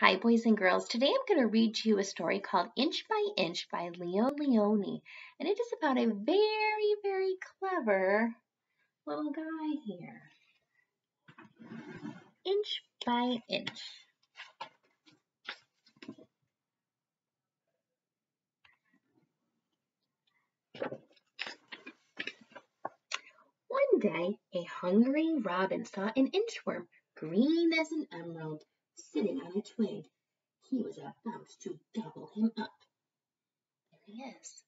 Hi, boys and girls. Today I'm going to read to you a story called Inch by Inch by Leo Lionni. And it is about a very, very clever little guy here. Inch by Inch. One day, a hungry robin saw an inchworm, green as an emerald, a twig. He was about to gobble him up. There he is.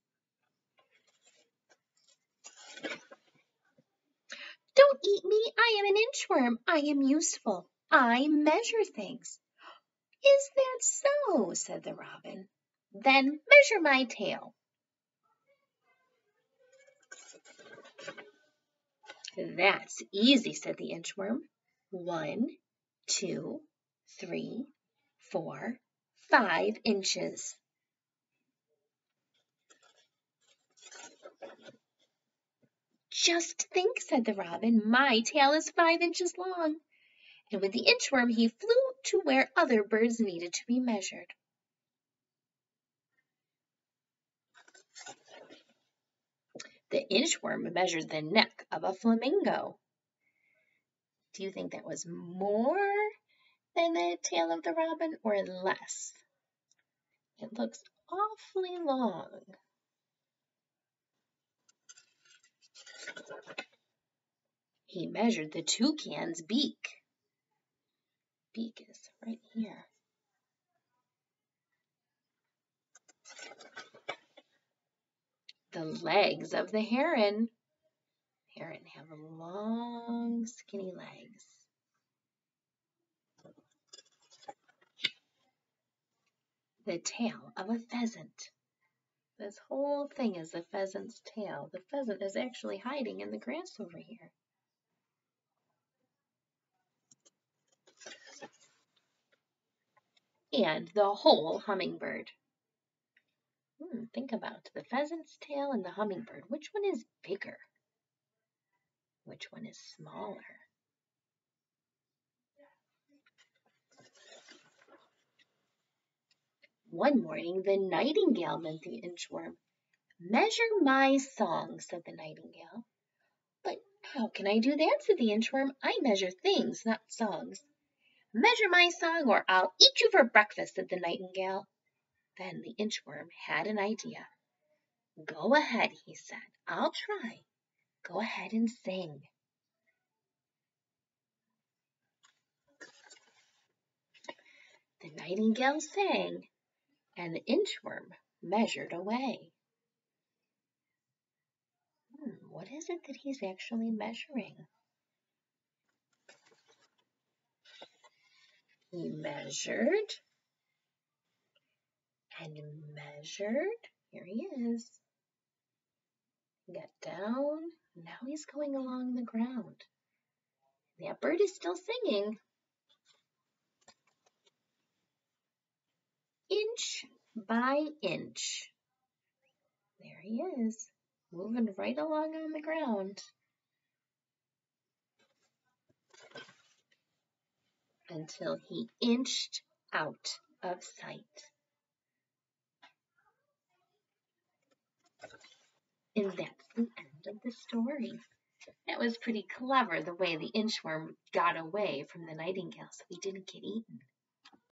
Don't eat me. I am an inchworm. I am useful. I measure things. Is that so? said the robin. Then measure my tail. That's easy, said the inchworm. One, two, three, four, five inches. Just think, said the robin, my tail is five inches long. And with the inchworm he flew to where other birds needed to be measured. The inchworm measured the neck of a flamingo. Do you think that was more than the tail of the robin or less? It looks awfully long. He measured the toucan's beak. Beak is right here. The legs of the heron. Heron have long, skinny legs. The tail of a pheasant. This whole thing is the pheasant's tail. The pheasant is actually hiding in the grass over here. And the whole hummingbird. Hmm, think about the pheasant's tail and the hummingbird. Which one is bigger? Which one is smaller? One morning the nightingale met the inchworm. Measure my song, said the nightingale. But how can I do that, said the inchworm. I measure things, not songs. Measure my song, or I'll eat you for breakfast, said the nightingale. Then the inchworm had an idea. Go ahead, he said. I'll try. Go ahead and sing. The nightingale sang, and the inchworm measured away. Hmm, what is it that he's actually measuring? He measured and measured. Here he is. Got down. Now he's going along the ground. That bird is still singing. Inch by inch. There he is, moving right along on the ground. Until he inched out of sight. And that's the end of the story. That was pretty clever the way the inchworm got away from the nightingale so he didn't get eaten.